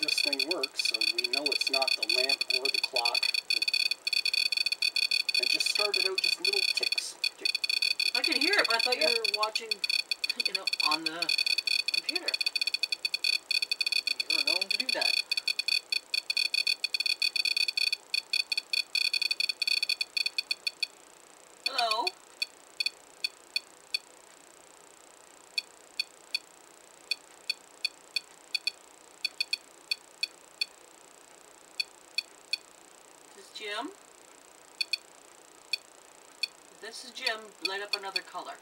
this thing works, so we know it's not the lamp or the clock. It just started out just little ticks. Tick. I could hear it, but I thought Yeah. you were watching, you know, on the computer. This is Jim. Light up another color.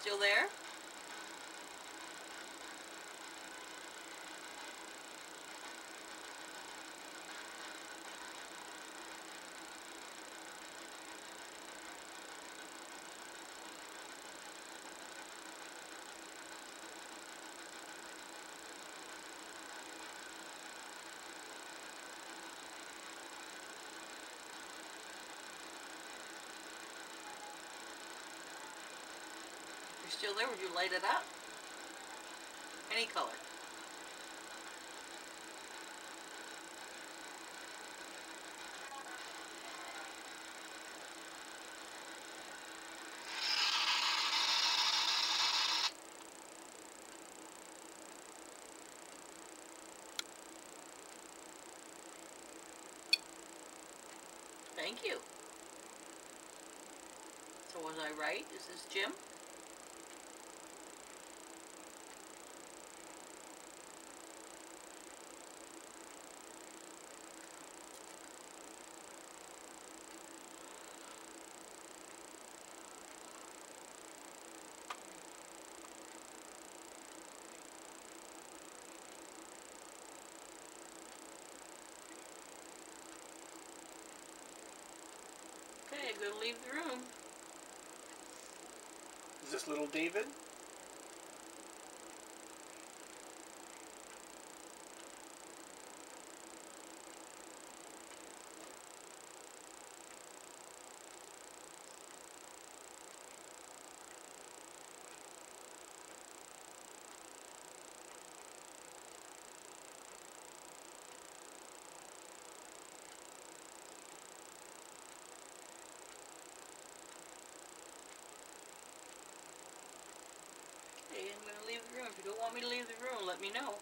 Still there? Still there? Would you light it up? Any color. Thank you. So was I right? Is this Jim? Okay, gonna leave the room. Is this little David? Okay, I'm gonna leave the room. If you don't want me to leave the room, let me know.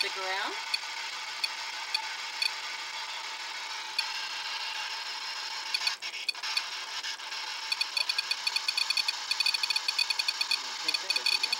Want me to stick around? Take that with you.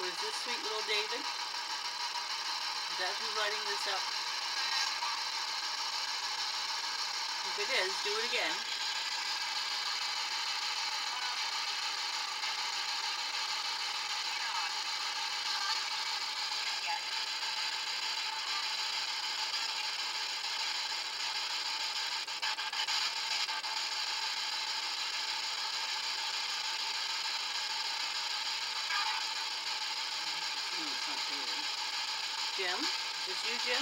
Was this sweet little David? Is that who's lighting this up? If it is, do it again. Okay.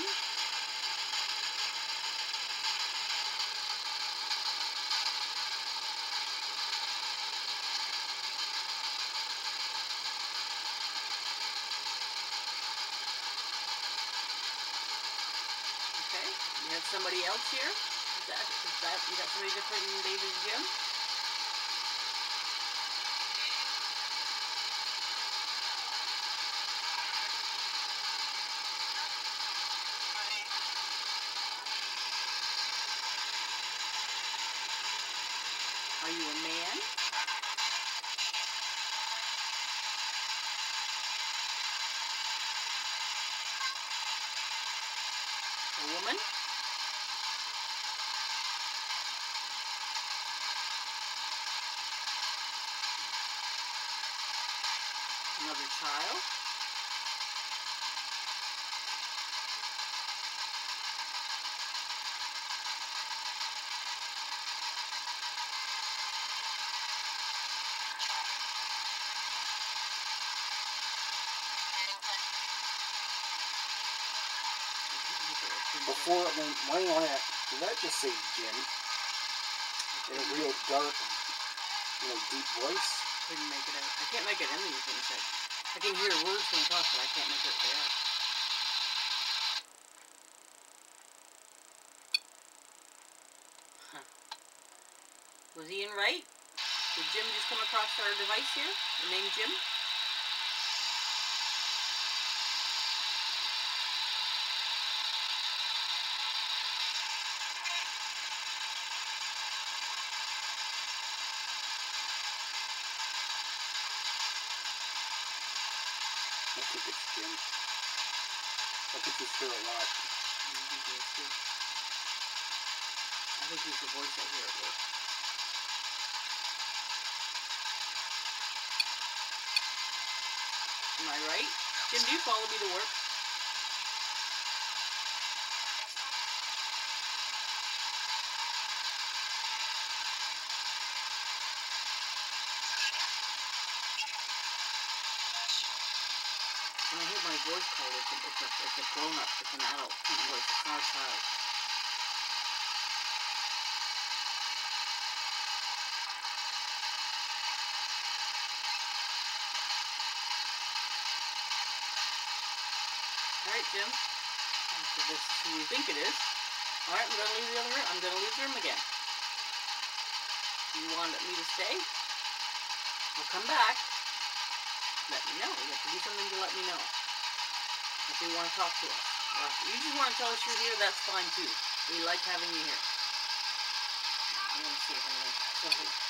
You have somebody else here? Is that, is that, you got somebody different than David and Jim? Are you a man? A woman? Another child? Before, I mean, laying on that, say Jim? In a real dark, you know, deep voice? Couldn't make it out. I can't make it any of the I can hear words he talks, but I can't make it out. Was in right? Did Jim just come across our device here? The name Jim? Mm-hmm. I think it's Jim. I think he's here a lot. I think he's the voice I hear at work. Am I right? Jim, do you follow me to work? My voice called, it's a, it's a, it's a grown up, it's an adult voice, it's not a child. Alright, Jim. So this is who you think it is. Alright, I'm gonna leave the other room. I'm gonna leave the room again. You want me to stay? I'll come back. Let me know. You have to do something to let me know. If you want to talk to us. Or if you just want to tell us you're here, that's fine too. We like having you here. I'm gonna see if.